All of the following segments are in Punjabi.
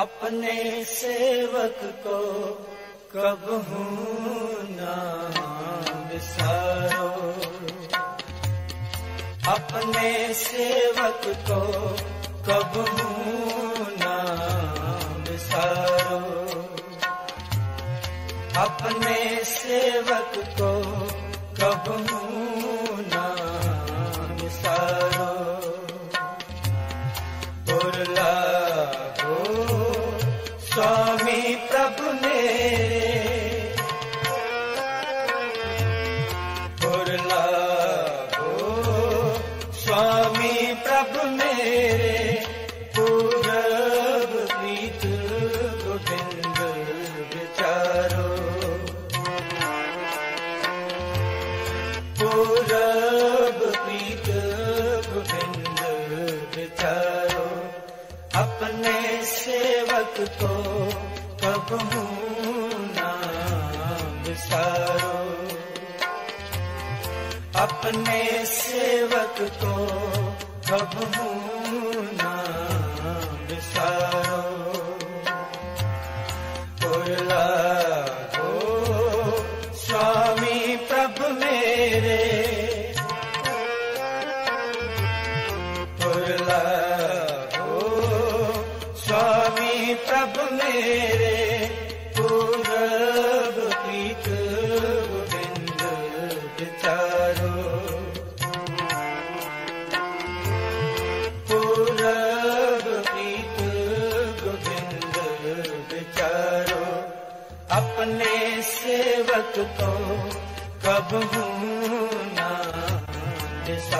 अपने सेवक को कब ना बिसारो अपने सेवक को कब ना बिसारो अपने सेवक को कब ਆਪਹੂ ਨਾਮ ਵਿਸਾਰੋ अपने सेवक को प्रभु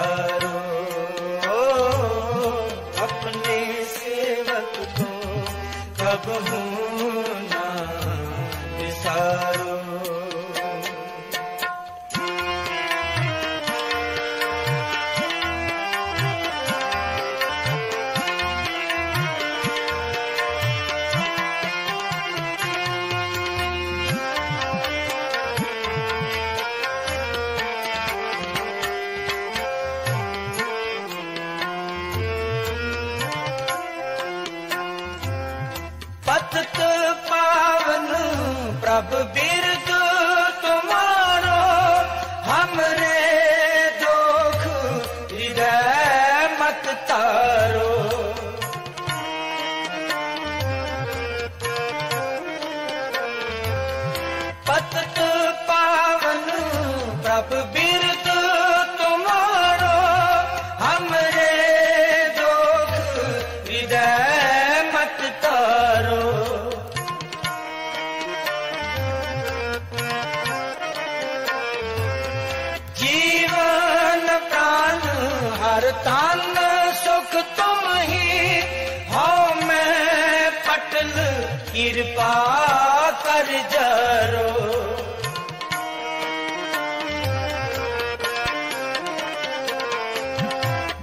प्यारो अपने सेवक को कब हूँ ਕਰ ਜਾਰੋ।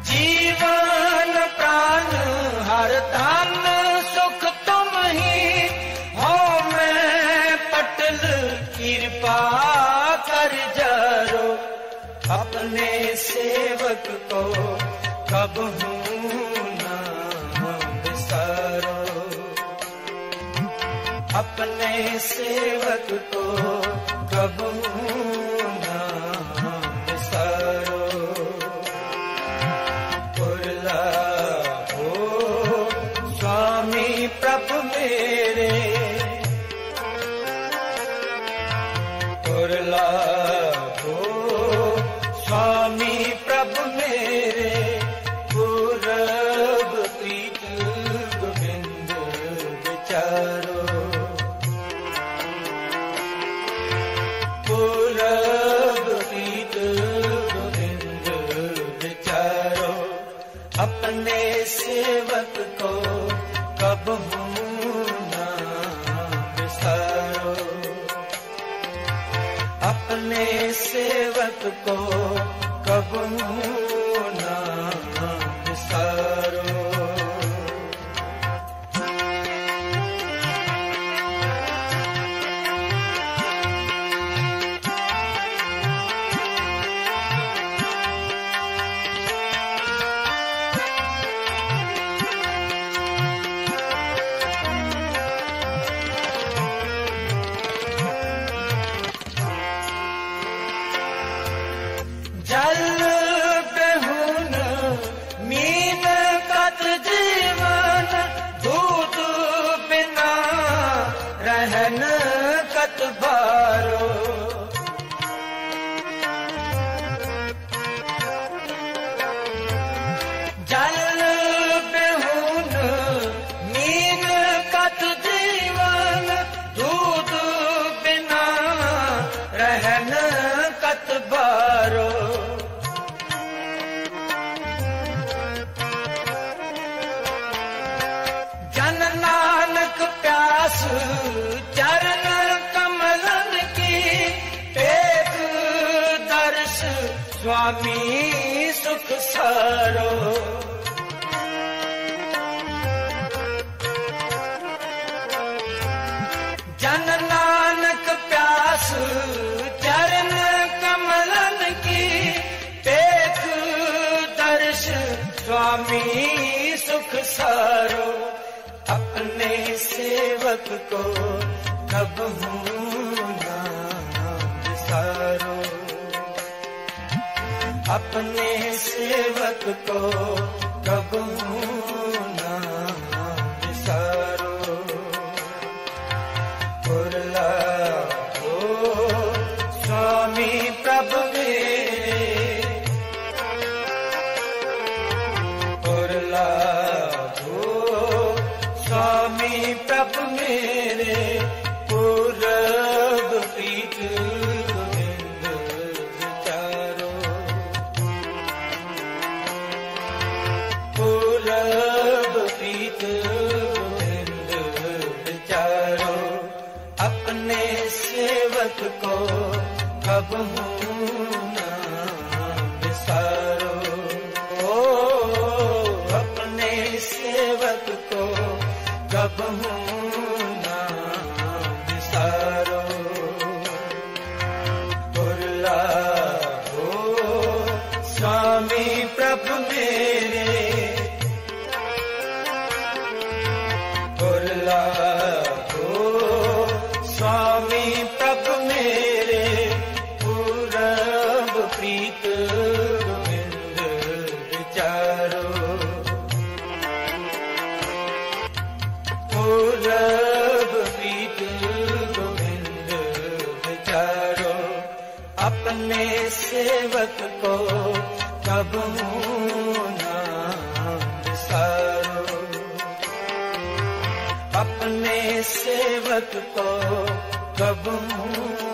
ਜੀਵਨ ਪ੍ਰਾਨ ਹਰ ਧਨ ਸੁਖ ਤੁਮ ਹੀ। ਹੋ ਮੈਂ ਪਟਲ ਕਿਰਪਾ ਕਰ ਜਾਰੋ। ਆਪਣੇ ਸੇਵਕ ਕੋ अपने सेवक को ब ਨਾਮੀ ਸੁਖ ਸਾਰੋ। ਜਨ ਨਾਨਕ ਪਿਆਸ, ਚਰਨ ਕਮਲਨ ਕੀ, ਦੇਖ ਦਰਸ਼ ਸੁਆਮੀ ਸੁਖ ਸਾਰੋ। अपने सेवक को कब हूँ अपने सेवक को ਸੁਆਮੀ ਪ੍ਰਭ ਮੇਰੇ, ਪੂਰਬ ਪ੍ਰੀਤ ਗੋਬਿੰਦ ਵਿਚਾਰੋ। ਪੂਰਬ ਪ੍ਰੀਤ ਗੋਬਿੰਦ ਵਿਚਾਰੋ, ਆਪਣੇ ਸੇਵਕ ਕੋ ਕਬੂ सेवक को கபம்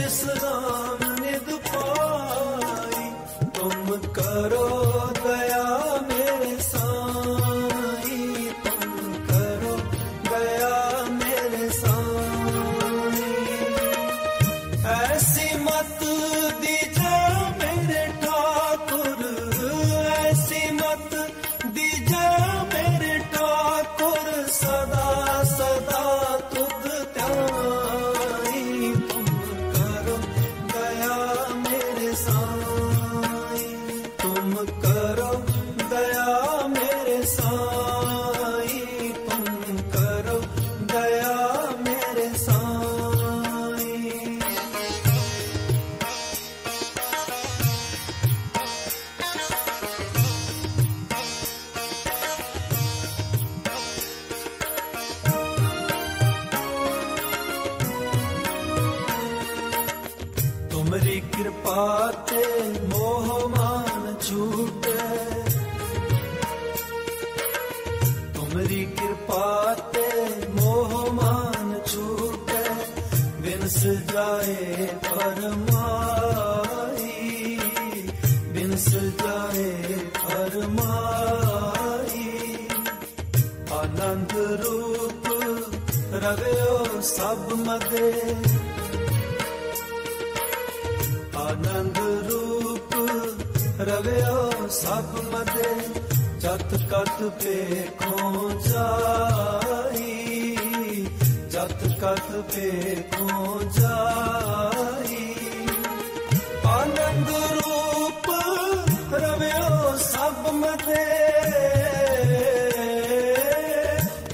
बिसरा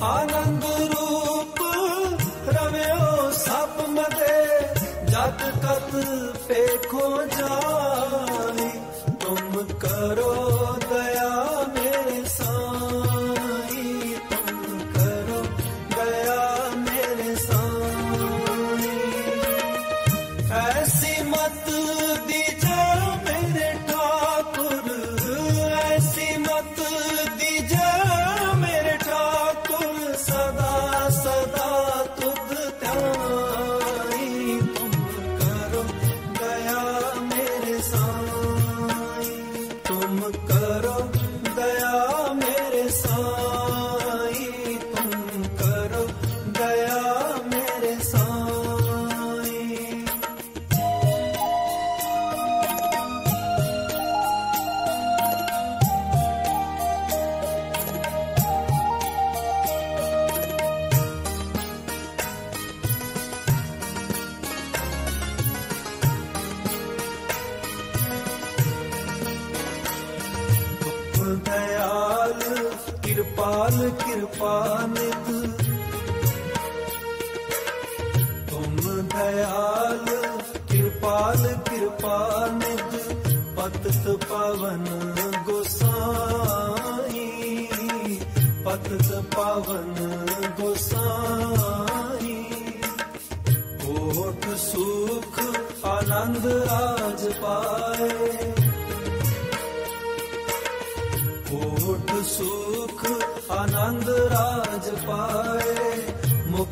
ਆਨੰਦ ਰੂਪ ਰਮਿਓ ਸਭ ਮਦੇ ਜਤ ਕਤ ਪੇਖੋ ਜਾ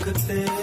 could say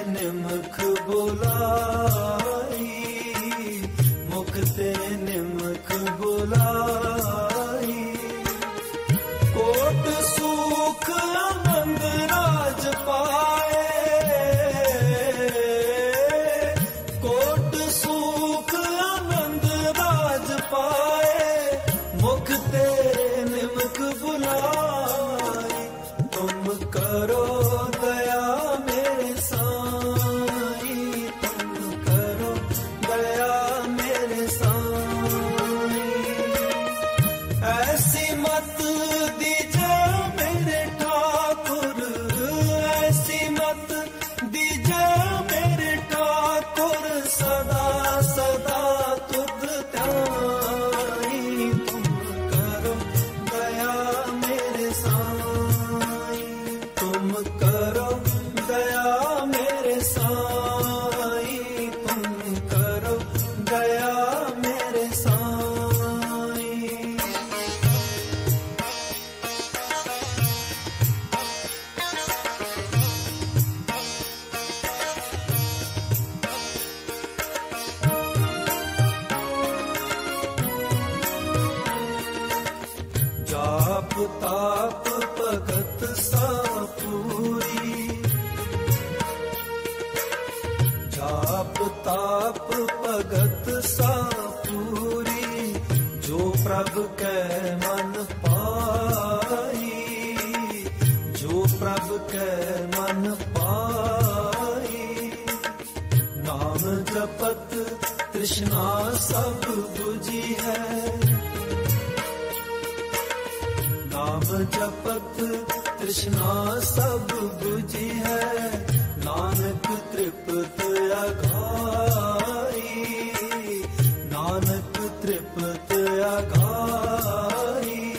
ਜਪਤ ਤ੍ਰਿਸ਼ਨਾ ਸਭ 부ਜੀ ਹੈ। ਨਾਨਕ ਤ੍ਰਿਪਤ ਅਗਾਰੀ ਨਾਨਕ ਤ੍ਰਿਪਤ ਅਗਾਰੀ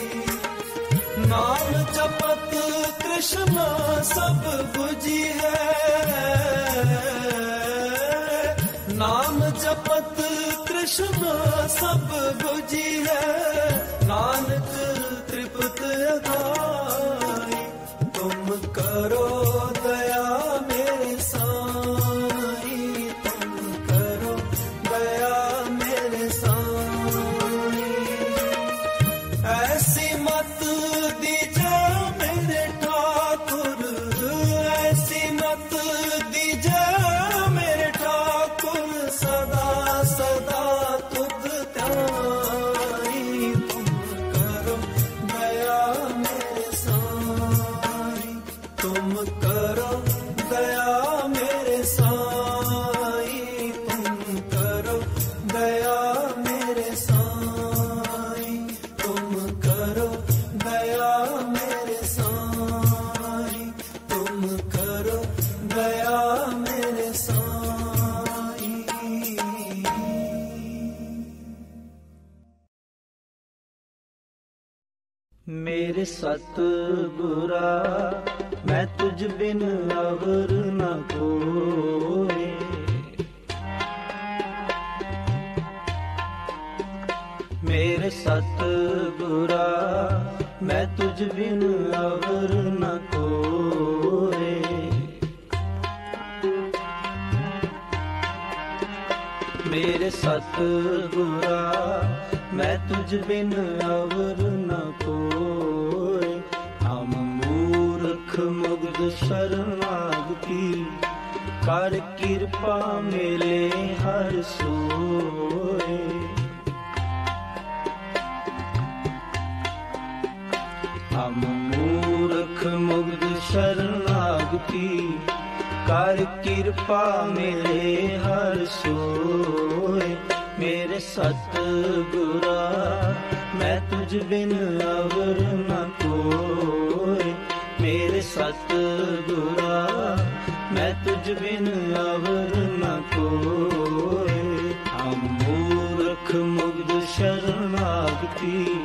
ਨਾਮ ਜਪਤ ਤ੍ਰਿਸ਼ਨਾ ਸਭ 부ਜੀ ਹੈ। ਨਾਮ ਜਪਤ ਤ੍ਰਿਸ਼ਨਾ ਸਭ 부ਜੀ ਹੈ। ਨਾਨਕ ਤ੍ਰਿਪਤ ਅਗਾਈ ਤੁਮ ਕਰੋ ਸਤ ਗੁਰਾ ਮੈਂ ਤੁਝ ਬਿਨ ਅਵਰ ਨ ਕੋਏ। ਮੇਰੇ ਸਤ ਗੁਰਾ ਮੈਂ ਤੁਝ ਬਿਨ ਅਵਰ ਨਾ ਮੇਰੇ ਸਤ ਗੁਰਾ ਮੈਂ ਤੁਝ ਬਿਨ ਅਵਰ ਨ ਕੋਏ ਹਮ ਮੂਰਖ ਮੁਗਧ ਸ਼ਰਨਾਗਤੀ ਕਰ ਕਿਰਪਾ ਮੇਲੇ ਹਰ ਸੋਏ। ਹਮ ਮੂਰਖ ਮੁਗਧ ਸ਼ਰਨਾਗਤੀ ਕਰ ਕਿਰਪਾ ਮੇਰੇ ਹਰ ਸੋਏ। ਮੇਰੇ ਸਤ ਗੁਰਾ ਮੈਂ ਤੁਝ ਬਿਨ ਅਵਰ ਨ ਕੋਏ। ਮੇਰੇ ਸਤ ਗੁਰਾ ਮੈਂ ਤੁਝ ਬਿਨ ਅਵਰ ਨ ਕੋਏ। ਹਮ ਮੂਰਖ ਮੁਗਧ ਸ਼ਰਨਾਗਤੀ,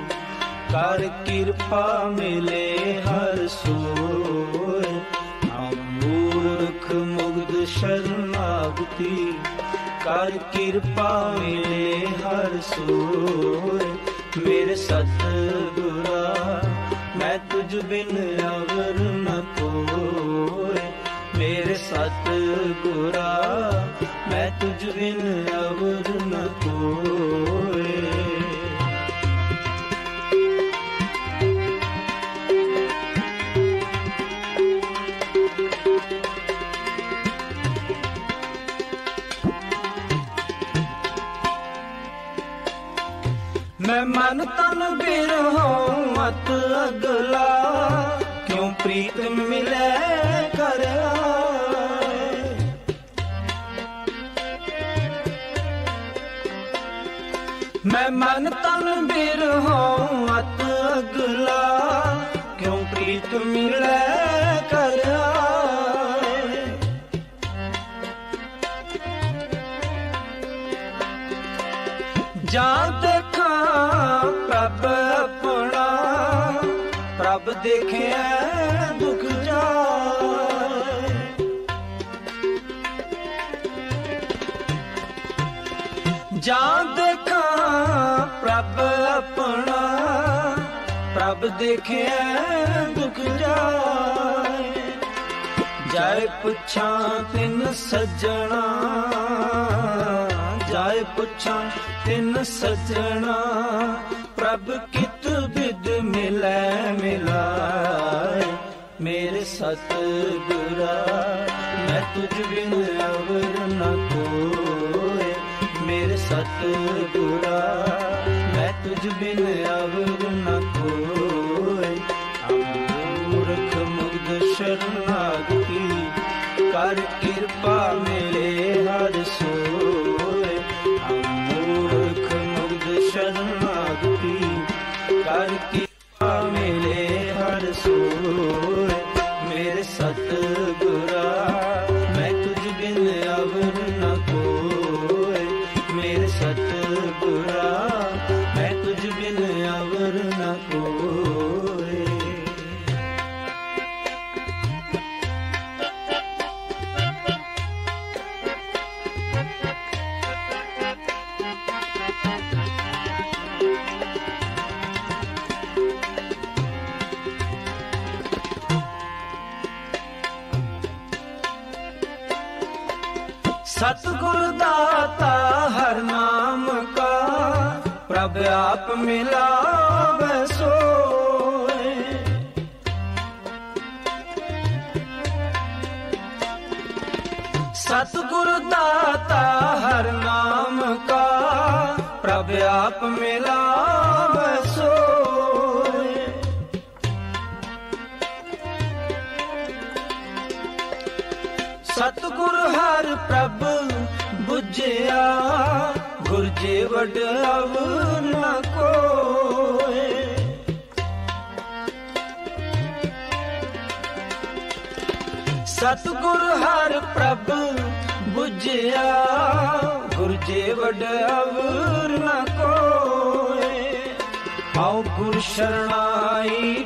ਕਰ ਕਿਰਪਾ ਮਿਲੇ ਹਰ ਸੋਏ। ਮੂਰਖ ਮੁਗਧ ਸ਼ਰਨਾਗਤੀ, ਕਰ ਕਿਰਪਾ ਮਿਲੇ ਹਰ ਸੋਏ ਮੇਰੇ ਸਤ ਗੁਰਾ ਤੁਝ ਬਿਨ ਅਵਰ ਨ ਕੋਏ ਮੇਰੇ ਸਤ ਗੁਰਾ ਮੈਂ ਤੁਝ ਬਿਨ ਅਵਰ ਨ ਮੈਂ ਮਨ ਤਨ ਬਿਰਹੋਂ ਮਤ ਅਗਲਾ, ਕਿਉਂ ਪ੍ਰੀਤ ਮਿਲੇ ਕਰਿਆ? ਮੈਂ ਮਨ ਤਨ ਬਿਰਹੋਂ ਮਤ ਅਗਲਾ, ਕਿਉਂ ਪ੍ਰੀਤ ਮਿਲੇ ਕਰਿਆ? ਦੇਖਿਆ ਦੁਖ ਜਾਏ। ਜਾਂ ਦੇਖਾਂ ਪ੍ਰਭ ਆਪਣਾ, ਪ੍ਰਭ ਦੇਖਿਆ ਦੁਖ ਜਾਏ। ਜਾਏ ਪੁੱਛਾਂ ਤਿੰਨ ਸੱਜਣਾ, ਜਾਏ ਪੁੱਛਾਂ ਤਿੰਨ ਸੱਜਣਾ, ਪ੍ਰਭ ਕਿ ਬਿਦ ਮਿਲੈ ਮਿਲਾਏ ਮੇਰੇ ਸਤ ਗੁਰਾ ਮੈਂ ਤੁਝ ਬਿਨ ਅਵਰ ਨ ਕੋਏ ਮੇਰੇ ਸਤ ਗੁਰਾ ਮੈਂ ਤੁਝ ਬਿਨ ਅਵਰ ਨ ਪ੍ਰਭ ਆਪ ਮਿਲਾਵੇ ਸੋਏ। ਸਤਿਗੁਰ ਦਾਤਾ ਹਰ ਨਾਮ ਕਾ, ਪ੍ਰਭ ਆਪ ਮਿਲਾਵੇ ਸੋਏ। ਸਤਿਗੁਰ ਹਰ ਪ੍ਰਭ ਬੁਝਿਆ ਜੇ ਵਡ ਅਵ ਨ ਕੋਏ। ਸਤਿਗੁਰ ਹਰ ਪ੍ਰਭ ਬੁਝਿਆ, ਗੁਰ ਜੇ ਵਡ ਅਵ ਨ ਕੋਏ। ਆਉ ਗੁਰ ਸ਼ਰਣਾਈ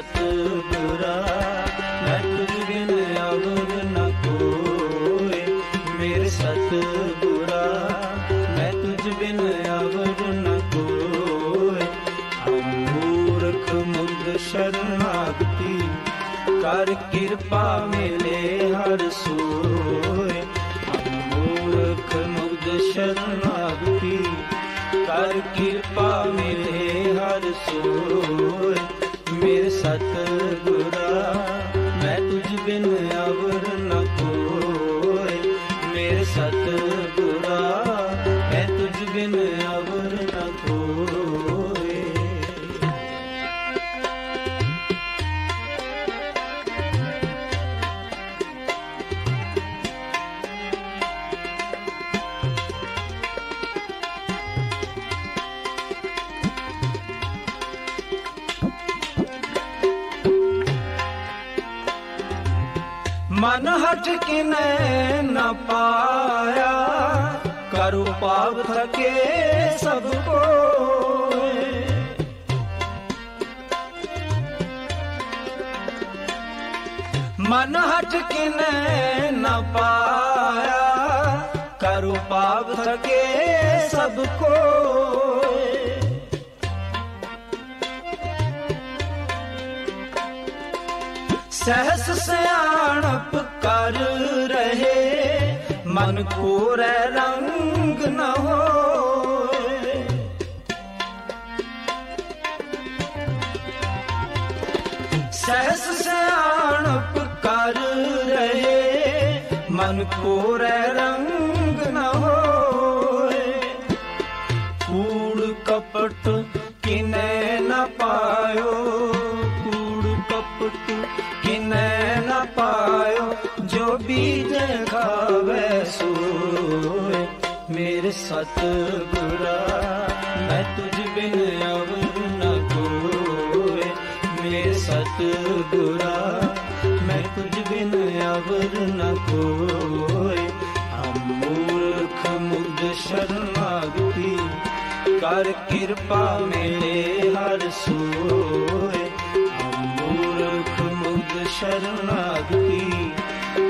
ਮੇਰੇ ਸਤ ਗੁਰਾ ਮੈਂ ਤੁਝ ਬਿਨ ਅਵਰ ਨ ਕੋਏ। ਮੇਰੇ ਸਤਗੁਰਾ ਮੈਂ ਤੁਝ ਬਿਨ ਅਵਰ ਨ ਕੋਏ। ਅਮੂਰਖ ਮੁਗ ਸ਼ਰਨਾਗਤੀ, ਕਰ ਕਿਰਪਾ ਮਿਲੇ ਹਰ ਸੋਏ। ਅਮੂਰਖ ਮੁਗਧ ਸ਼ਰਨਾਗਤੀ, ਕਰ ਕਿਰਪਾ ਮਿਲੇ ਹਰ ਸੋਏ। ਮੇਰੇ ਮਨ ਹਟ ਨ ਪਾਇਆ? ਕਰੁ ਪਾਵ ਥਕੇ ਸਭ ਕੋਏ। ਮਨ ਹਟ ਕਿਨੇ ਨ ਪਾਇਆ? ਕਰੁ ਪਾਪ ਥਕੇ ਸਭ ਕੋਏ। ਸਹਸ ਸਿਆਣਪ ਕਰ ਰਹੇ ਮਨ ਕੋਰੇ ਰੰਗ ਨ ਹੋਏ। ਸਹਸ ਸਿਆਣਪ ਕਰ ਰਹੇ ਮਨ ਕੋਰੇ ਰੰਗ ਗੁਰਾ ਮੈਂ ਤੁਝ ਬਿਨ ਅਵਰ ਨ ਕੋਏ ਮੇਰੇ ਸਤ ਮੈਂ ਤੁਝ ਬਿਨ ਅਵਰ ਨ ਕੋਏ ਅਮੂਰਖ ਮੁਦ ਸ਼ਰਨਾਗਤੀ ਕਰ ਕਿਰਪਾ ਮੇਰੇ ਹਰ ਸੋਏ ਅਮੂਰਖ ਮੁਦ ਸ਼ਰਨਾਗਤੀ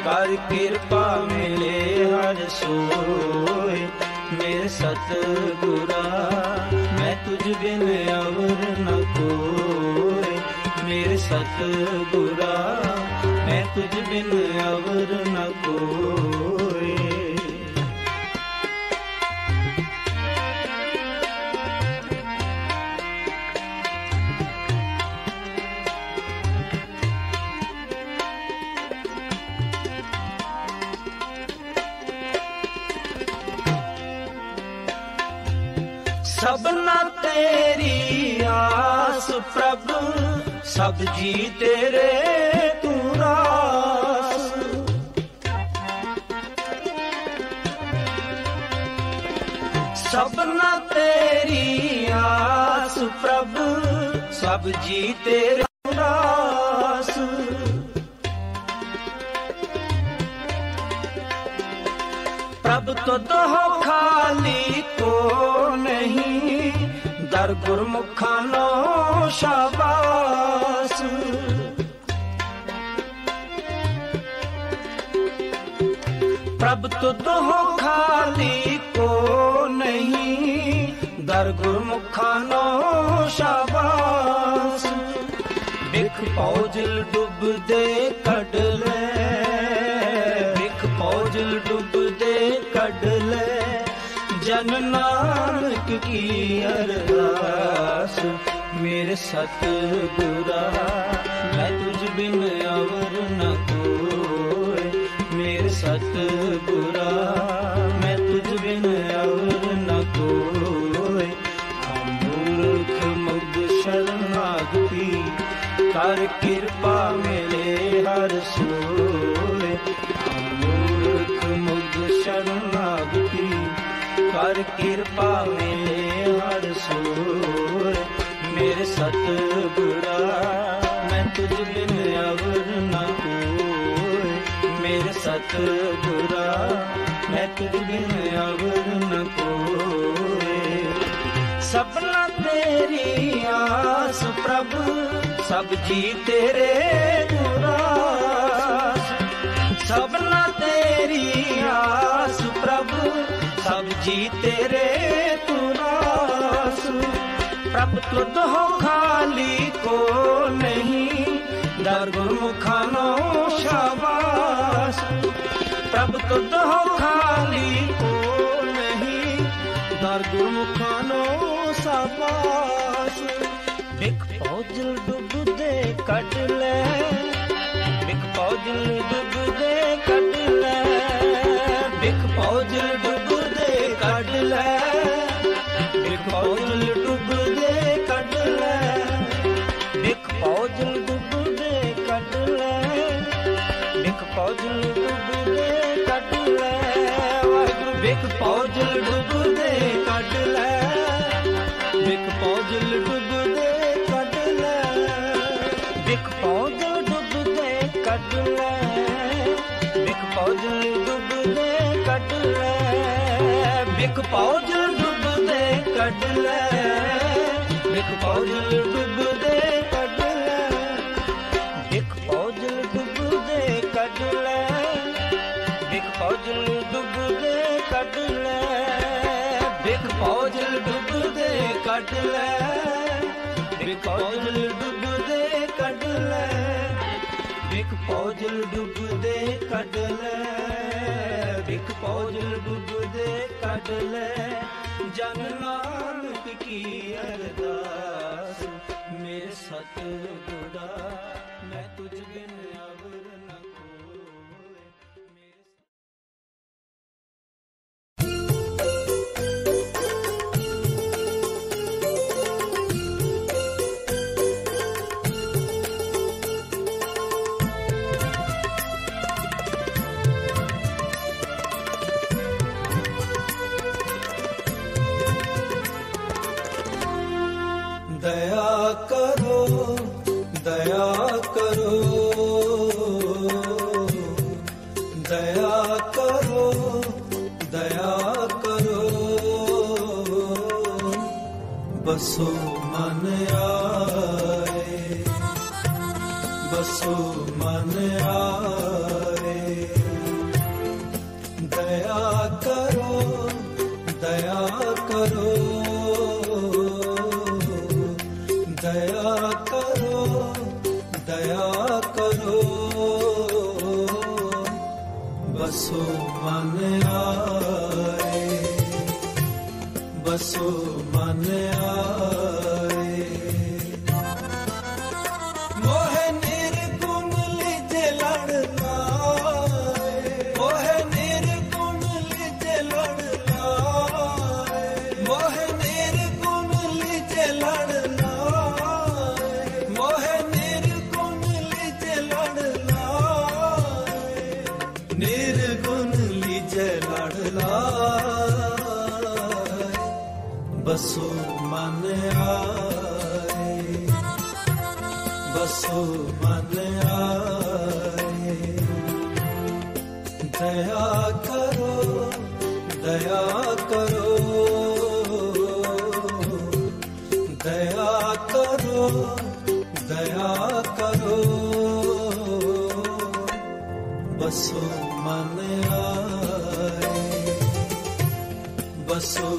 ਕਰ ਕਿਰਪਾ ਮਿਲੇ ਹਰ ਸੋਏ ਸਤ ਗੁਰਾ ਮੈਂ ਤੁਝ ਬਿਨ ਅਵਰ ਨ ਕੋਏ। ਮੇਰੇ ਸਤ ਗੁਰਾ ਮੈਂ ਤੁਝ ਬਿਨ ਅਵਰ ਨ ਕੋਏ। ਸਭਨਾ ਤੇਰੀ ਆਸ ਪ੍ਰਭ, ਸਭ ਜੀ ਤੇਰੇ ਤੂੰ ਰਾਸ। ਸਭਨਾ ਤੇਰੀ ਆਸ ਪ੍ਰਭ, ਸਭ ਜੀ ਤੇਰੇ ਰਾਸ। ਪ੍ਰਭ ਤੁਧ ਹੋ ਖਾਲੀ ਕੋ ਦਰ ਗੁਰਮੁਖਾਂ ਨੋ ਸ਼ਾਬਾਸ। ਪ੍ਰਭ ਤੁਧ ਹੋ ਖਾਲੀ ਕੋ ਨਹੀਂ, ਦਰ ਗੁਰਮੁਖਾਂ ਨੋ ਸ਼ਾਬਾਸ। ਬਿਖ ਪੌਜਲ ਡੁੱਬਦੇ ਕੱਢ ਜਨ ਨਾਨਕ ਕੀ ਅਰਦਾਸ? ਮੇਰੇ ਸਤ ਗੁਰਾ ਮੈਂ ਤੁਝ ਬਿਨ ਅਵਰ ਨ ਕੋਏ ਮੇਰੇ ਸਤ ਗੁਰਾ ਮੈਂ ਤੁਝ ਬਿਨ ਅਵਰ ਨ ਕੋਏ ਅਮੂਰਖ ਮੁਗ ਸ਼ਰਨਾਗਤੀ ਕਰ ਕਰ ਕਿਰਪਾ ਮੇਰੇ ਹਰ ਸੋਏ ਮੇਰੇ ਸਤ ਗੁਰਾ ਮੈਂ ਤੁਝ ਬਿਨ ਅਵਰ ਨਾ ਕੋਏ ਮੇਰੇ ਸਤ ਗੁਰਾ ਮੈਂ ਤੁਝ ਬਿਨ ਅਵਰ ਨਾ ਕੋਏ ਸਪਨਾ ਤੇਰੀ ਆਸ ਪ੍ਰਭ, ਸਭ ਜੀ ਤੇਰੇ ਗੁਰਾ ਸਭਨਾ ਤੇਰੀ ਆਸ ਸਭ ਜੀ ਤੇਰੇ ਤੁਰਾਸ ਪ੍ਰਭ ਤੁਧ ਹੋ ਖਾਲੀ ਕੋ ਨਹੀਂ ਦਰ ਗੁਰਮੁਖਾਂ ਨੋ ਸ਼ਾਬਾਸ। ਪ੍ਰਭ ਤੁਧ ਹੋ ਖਾਲੀ ਕੋ ਨਹੀਂ ਦਰ ਗੁਰਮੁਖਾਂ ਨੋ ਸ਼ਾਬਾਸ। ਬਿਕ ਪੌਜਲ ਡੁੱਬਦੇ ਕੱਢ ਲੈ ਬਿਕ ਪੌਜਲ ਡੁੱਬਦੇ ਕੱਢ ਲੈ। ਬਿਕ ਪੌਜਲ ਪੌਜਲ ਡੁੱਬਦੇ ਕੱਢ ਲੈ ਵਾਹਿਗੁਰੂ। ਬਿਕ ਪੌਜਲ ਡੁੱਬਦੇ ਕੱਢ ਲੈ। ਬਿਕ ਪੌਜਲ ਡੁੱਬਦੇ ਕੱਢ ਲੈ। ਬਿਕ ਪੌਜਲ ਡੁੱਬਦੇ ਕੱਢ ਲੈ। ਬਿਕ ਪੌਜਲ ਡੁੱਬਦੇ ਕੱਢ ਲੈ। ਬਿਕ ਪੌਜਲ ਡੁੱਬਦੇ ਕੱਢ ਲੈ। ਬਿਕ ਪੌਜਲ ਬਿਕ ਪੌਜਲ ਡੁੱਬਦੇ ਕੱਢ ਲੈ। ਬਿਕ ਪੌਜਲ ਡੁੱਬਦੇ ਕੱਢ ਲੈ। ਬਿਕ ਪੌਜਲ ਡੁੱਬਦੇ ਕੱਢ ਲੈ। ਬਿਕ ਪੌਜਲ ਡੁੱਬਦੇ ਕੱਢ ਲੈ। ਬਿਕ ਪੌਜਲ ਡੁੱਬਦੇ ਕੱਢ ਲੈ। ਜਨ ਨਾਨਕ ਕੀ ਅਰਦਾਸ। ਮੇਰੇ ਸਤ ਮੈਂ ਤੁਝ ਬਿਨ ਬਸੋ ਬਸੋ ਮਨ ਆਏ ਬਸੋ ਮਨ ਆਏ। ਦਇਆ ਕਰੋ ਦਇਆ ਕਰੋ ਦਇਆ ਕਰੋ ਦਇਆ ਕਰੋ। ਬਸੋ ਮਨ ਆਏ ਬਸੋ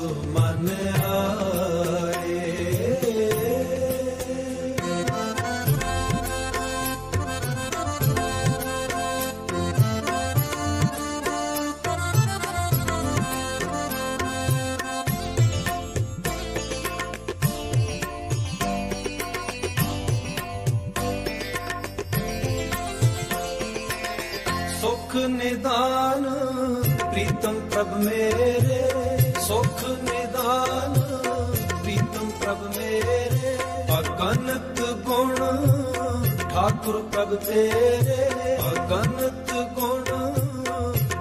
ਠਾਕੁਰ ਪ੍ਰਭ ਤੇਰੇ ਅਗਨਤ ਗੁਣ,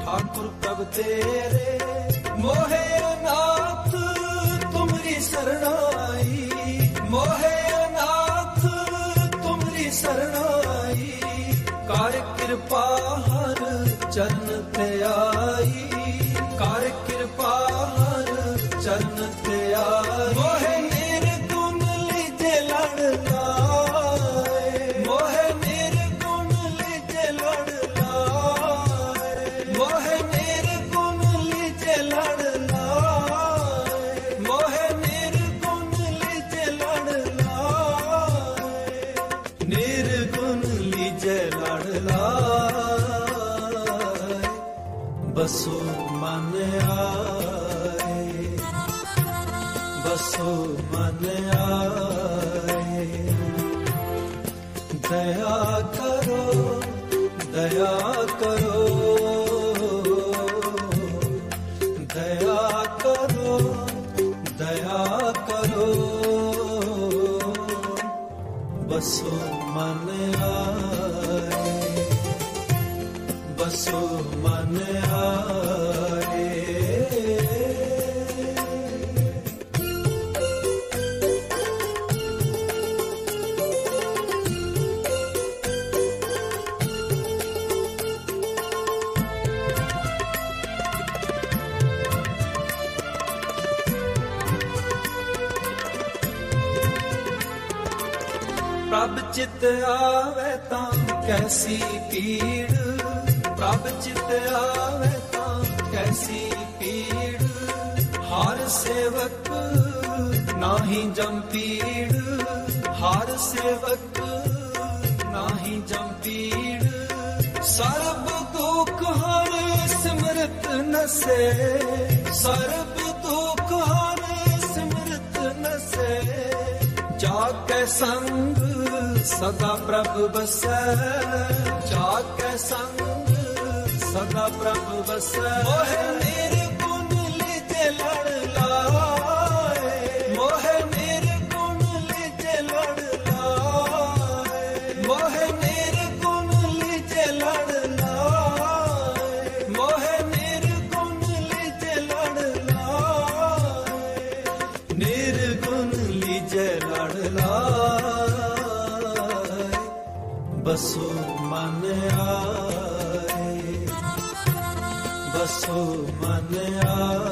ਠਾਕੁਰ ਪ੍ਰਭ ਤੇਰੇ। ਮੋਹਿ ਅਨਾਥ, ਤੁਮਰੀ ਸਰਣਾਈ। ਮੋਹਿ ਅਨਾਥ, ਤੁਮਰੀ ਸਰਣਾਈ। ਕਰ ਕਿਰਪਾ ਹਰ ਚਰਨ ਤੇ ਆਈ। ਬਸੋ ਸਰਬ ਦੁਖ ਹਰੇ ਸਿਮਰਤ ਨਸੇ ਜਾ ਕੇ ਸੰਗ ਸਦਾ ਪ੍ਰਭ ਬਸੈ ਜਾ ਕੇ ਸੰਗ ਸਦਾ ਪ੍ਰਭ ਬਸੈ ਓਏ ਬਸੋ ਮਨ ਆਏ ਬਸੋ ਮਨ ਆਏ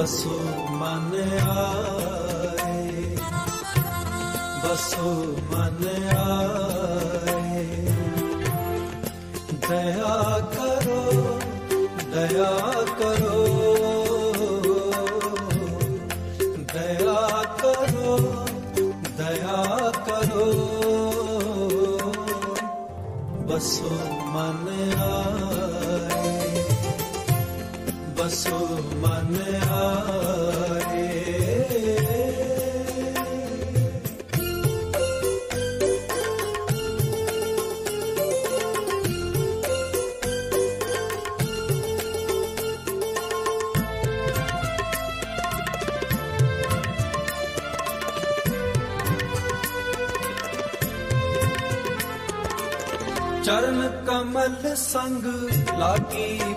ਬਸੋ ਮਨ ਆਏ। ਬਸੋ ਮਨ ਆਏ। ਦਇਆ ਕਰੋ ਦਇਆ ਕਰੋ। ਦਇਆ ਕਰੋ ਦਇਆ ਕਰੋ। ਬਸੋ lucky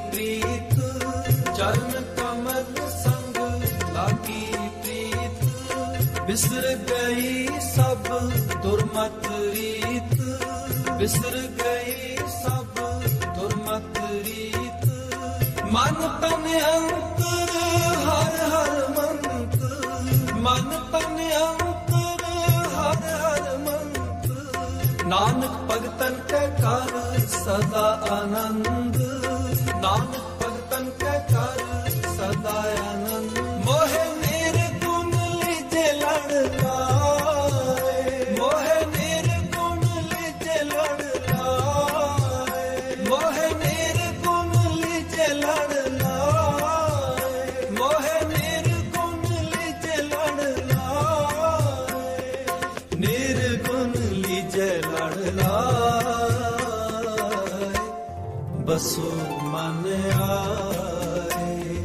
ਬਸੋ ਮਨ ਆਏ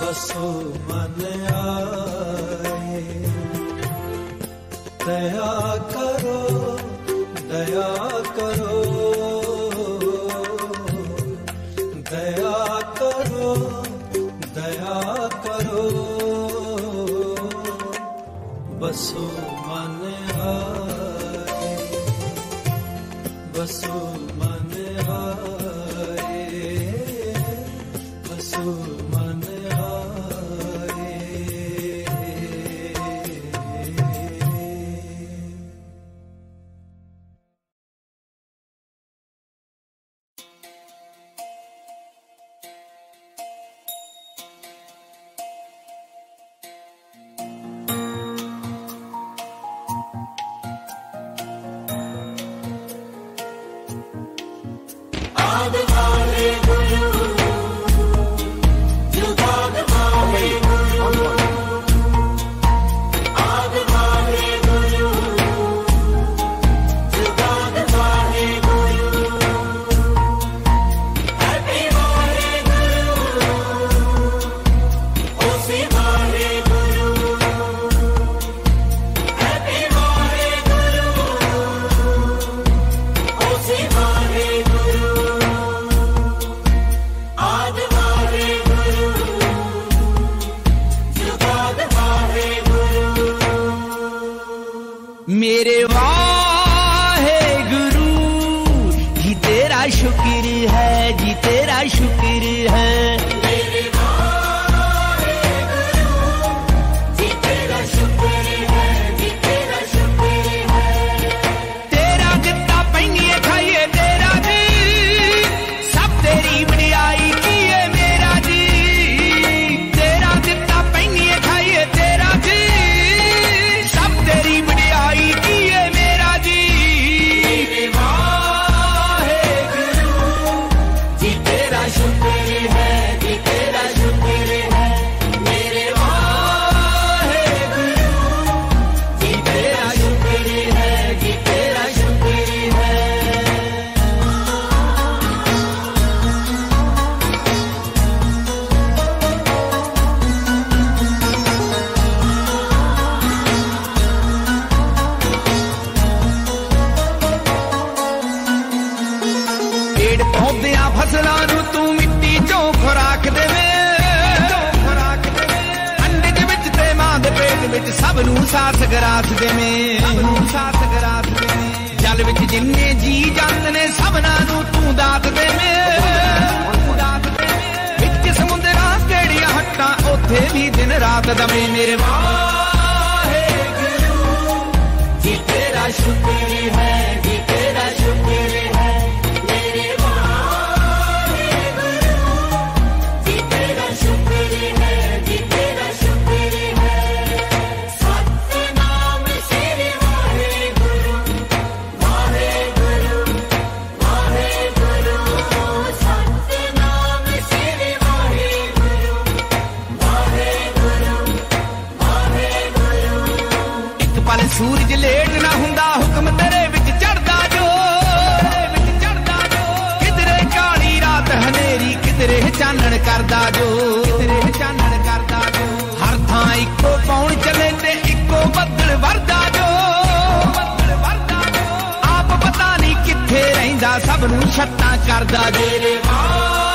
ਬਸੋ मेरे कदमे मेरे माँ ਛੱਟਾ ਕਰਦਾ ਜੇ ਵਾ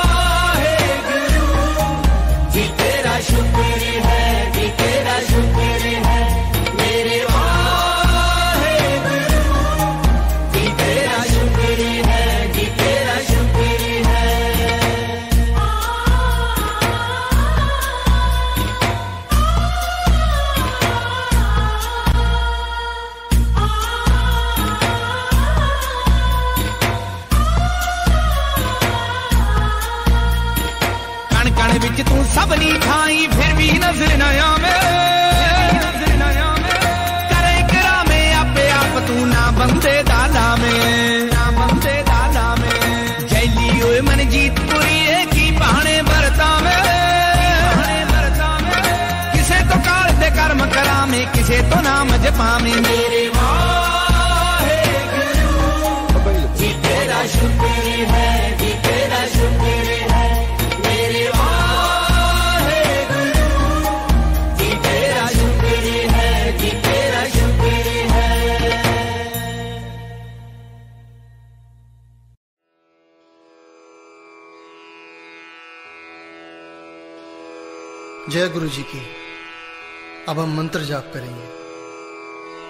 अब हम मंत्र जाप करेंगे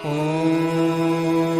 नमः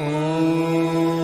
Oh.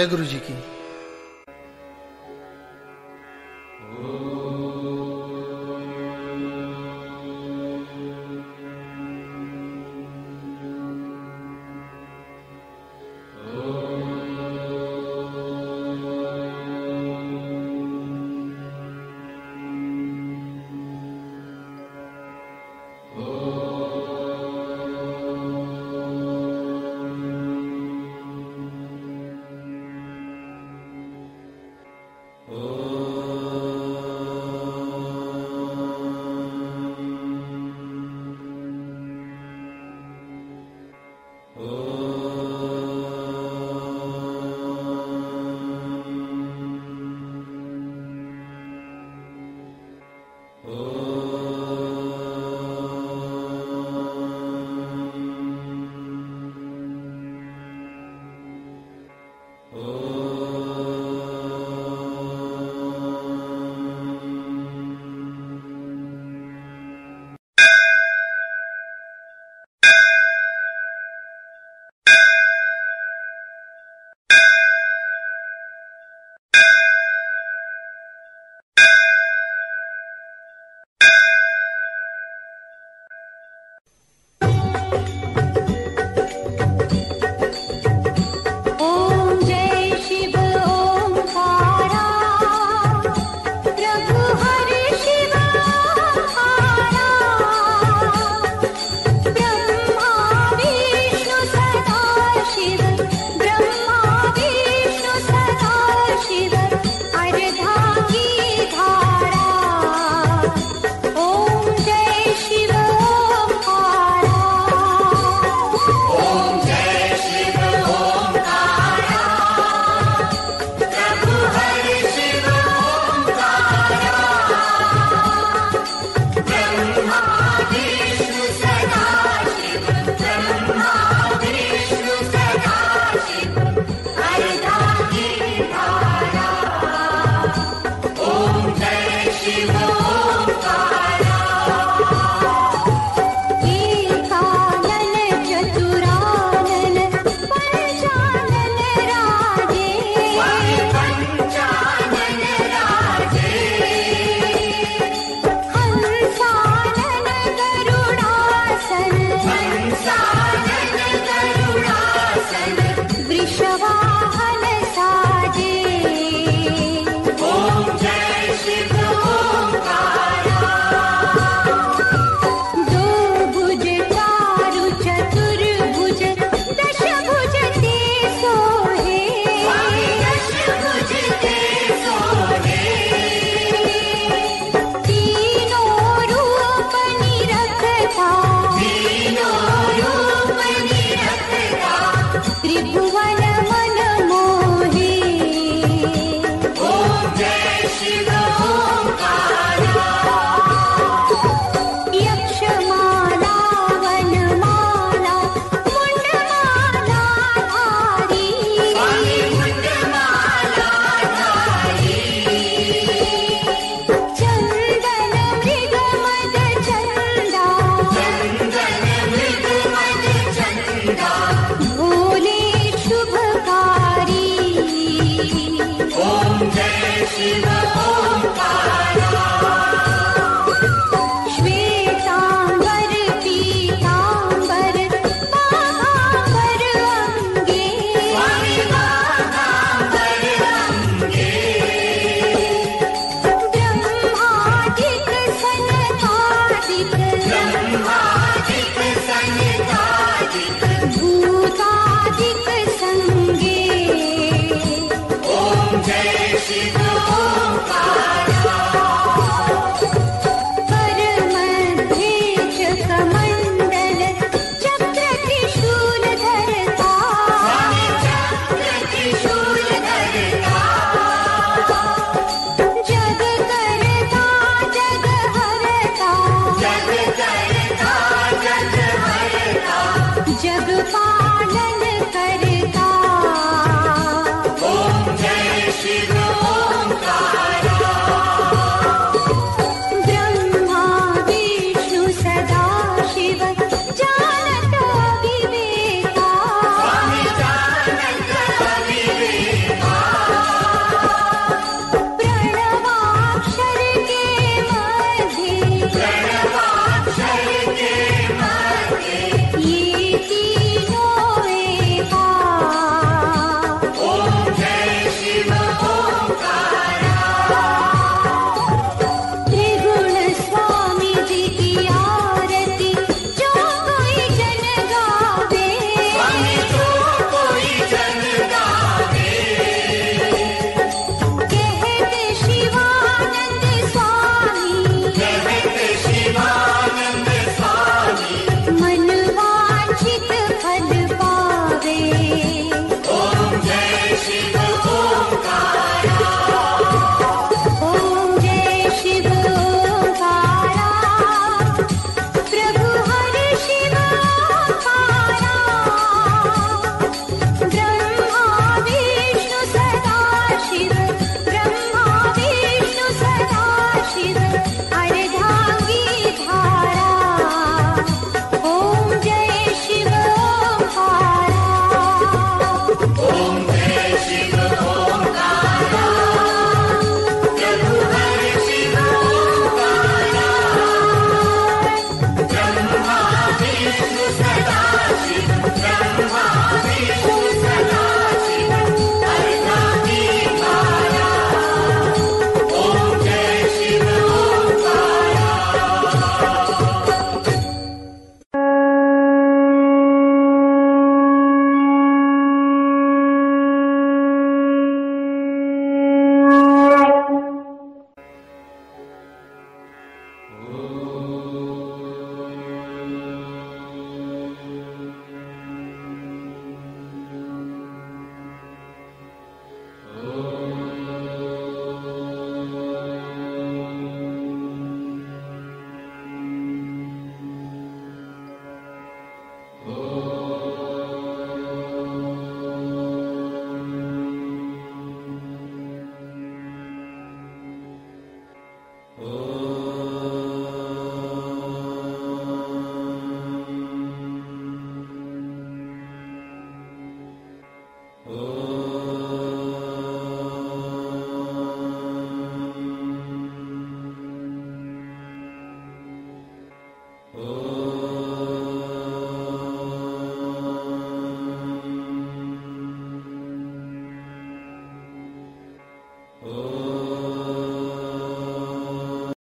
जय गुरु जी की